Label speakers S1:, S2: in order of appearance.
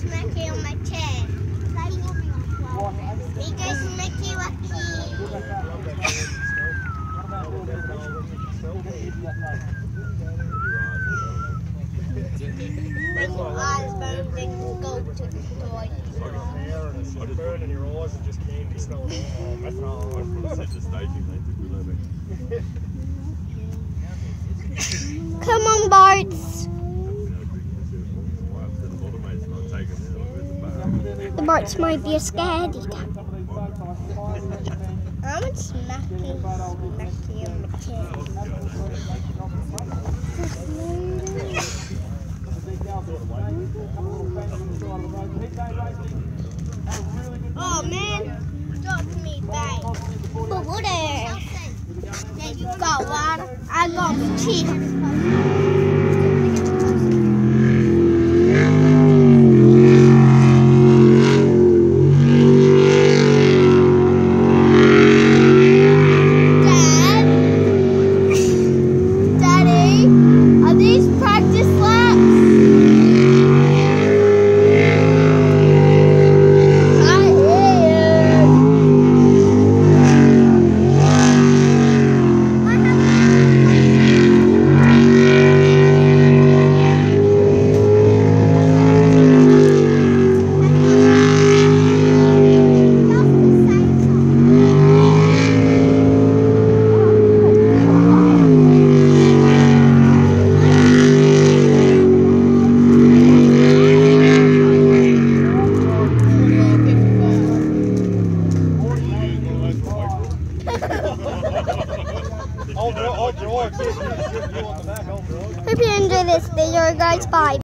S1: smack it on my chair. Because Mickey Wacky. When your eyes burn, then go to the toy.
S2: I just burn in your eyes and just candy
S3: smell.
S1: Come on, Bart. The might be a scaredy cat. I'm a smacky, smacky on. Oh man, to me back. But what You got one. I got two. Hope you enjoy this video, guys. Bye.